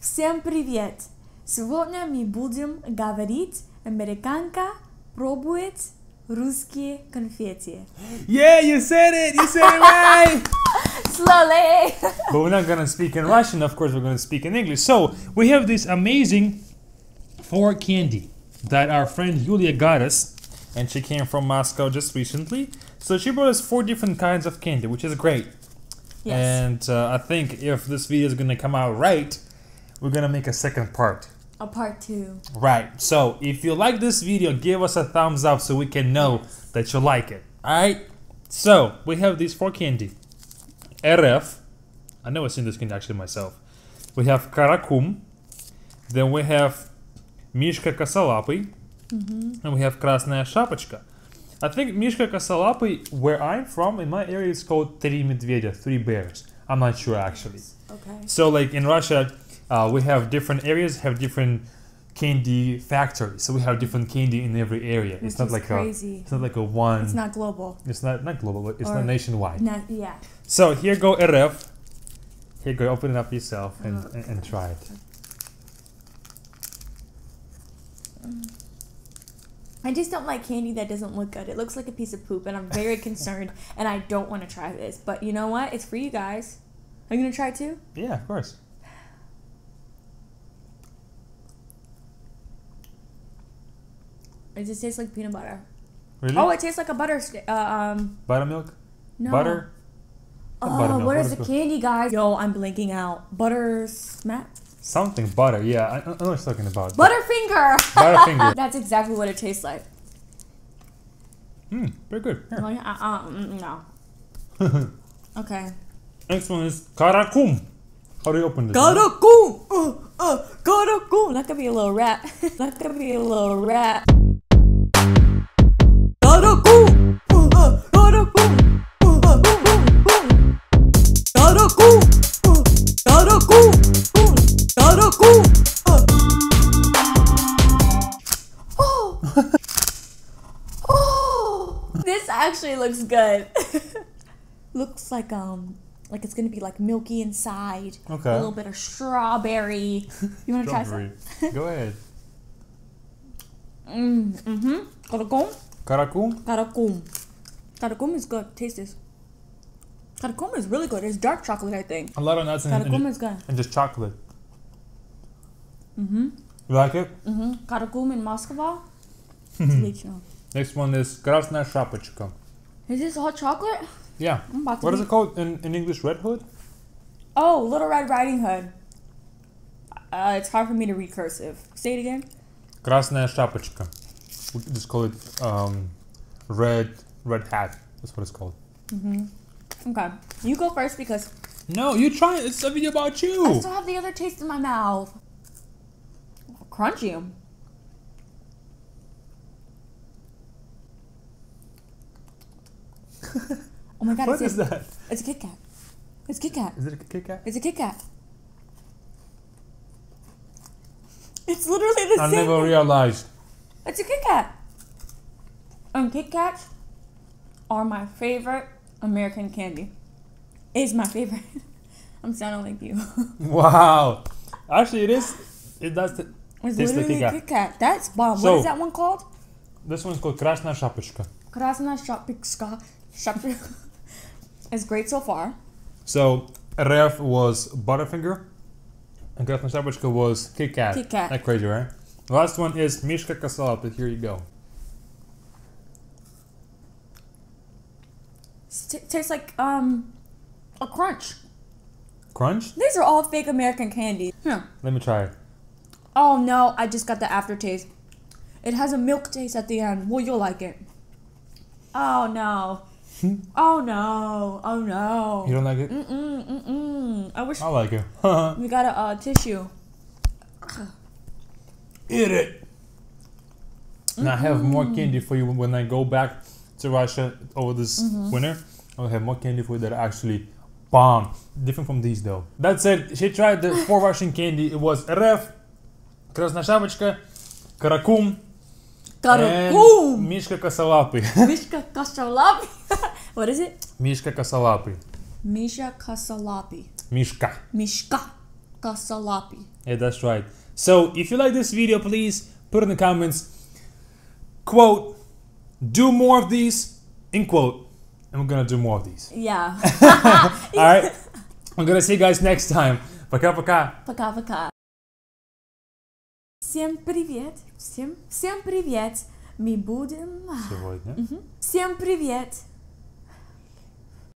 Всем привет! Сегодня мы будем говорить американка пробует русские конфетти. Yeah, you said it! You said it right! Slowly! but we're not gonna speak in Russian, of course, we're gonna speak in English. So, we have this amazing four candy that our friend Yulia got us, and she came from Moscow just recently. So, she brought us four different kinds of candy, which is great. Yes. And uh, I think if this video is gonna come out right, we're gonna make a second part. A part two. Right. So if you like this video, give us a thumbs up so we can know that you like it. Alright? So we have these four candy. RF. I never seen this candy actually myself. We have Karakum. Then we have Mishka Косолапый. And we have Красная Шапочка. I think Mishka Косолапый, where I'm from, in my area, it's called Три медведя, three bears. I'm not sure actually. Okay. So like in Russia, uh, we have different areas have different candy factories. So we have different candy in every area. Which it's not like crazy. a it's not like a one. It's not global. It's not not global. but It's Or- not nationwide. Not, yeah. So here go RF. Here go open it up yourself and, Oh, and, and try it. I just don't like candy that doesn't look good. It looks like a piece of poop, and I'm very concerned, and I don't want to try this. But you know what? It's for you guys. Are you gonna try too? Yeah, of course. It just tastes like peanut butter. Really? Oh, it tastes like a butter. Uh, um, Buttermilk? no. Butter? Oh, buttermilk, what is the candy, guys? Yo, I'm blinking out. Butter smack. Something butter. Yeah, I, I know what you're talking about. Butterfinger. Butterfinger. That's exactly what it tastes like. Hmm, very good. Here. Oh, uh, uh, mm, no. Okay. Next one is Karakum. How do you open this? Karakum. Uh, uh, karakum. That could be a little rap. that could be a little rap. Oh. oh. This actually looks good. looks like um like it's gonna be like milky inside. Okay. A little bit of strawberry. You wanna try Strawberry. some? Go ahead. Mm, mm-hmm. Karakum? Karakum? Karakum. Karakum is good. Taste this. Karakum is really good. It's dark chocolate, I think. A lot of nuts and, and, just, and just chocolate. Mm-hmm. You like it? Mm-hmm. In Moscow. Next one is Krasna Shapochka. Is this hot chocolate? Yeah. What is it called in, in English? Red Hood? Oh, Little Red Riding Hood. Uh, it's hard for me to read cursive. Say it again. Krasnaya Shapochka. We just call it um, Red Red Hat. That's what it's called. Mm-hmm. Okay. You go first because No, you try it. It's a video about you. I still have the other taste in my mouth. Crunchy. oh my god, What it's, is a, that? it's a Kit Kat. It's a Kit Kat. Is it a Kit Kat? It's a Kit Kat. It's literally the I same. I never realized. It's a Kit Kat. And Kit Kats are my favorite American Candy is my favorite. I'm sounding like you. wow. Actually, it is. It does. T- it's taste literally like Kit Kat. That's bomb. So, what is that one called? This one's called Krasna Shapichka. Krasna Shapichka. Shapichka. it's great so far. So, Ref was Butterfinger. And Krasna Shapichka was Kit Kat. Kit Kat. That crazy, right? The last one is Mishka Kasala, but here you go. T- tastes like um a crunch. Crunch. These are all fake American candies. Yeah. Let me try it. Oh no, I just got the aftertaste. It has a milk taste at the end. Well, you'll like it. Oh no. oh no. Oh no. You don't like it? Mm-mm, mm-mm. I wish I like it. we got a uh, tissue. Eat it. And I have more candy for you when I go back to Russia over this winter. I'll have more candy for you that are actually bomb. Different from these though. That said, she tried the four Russian candy. It was Ref, Krasная Шапочка, Каракум, and Karakum! Mishka Косолапый. Mishka Kasalapi. what is it? Mishka Косолапый. Misha Kasalapi. Mishka. Mishka Kasalapi. Yeah, that's right. So if you like this video, please put in the comments, quote, do more of these, in quote, And we're gonna do more of these. Yeah. Alright? I'm gonna see you guys next time. Пока-пока. Пока-пока. Всем привет. Всем, всем привет. Мы будем... Сегодня. Всем привет.